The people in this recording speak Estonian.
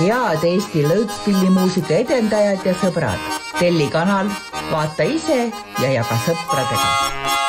head Eesti lõõtspillimuusika edendajad ja sõbrad, telli kanal, vaata ise ja jaga sõpradega.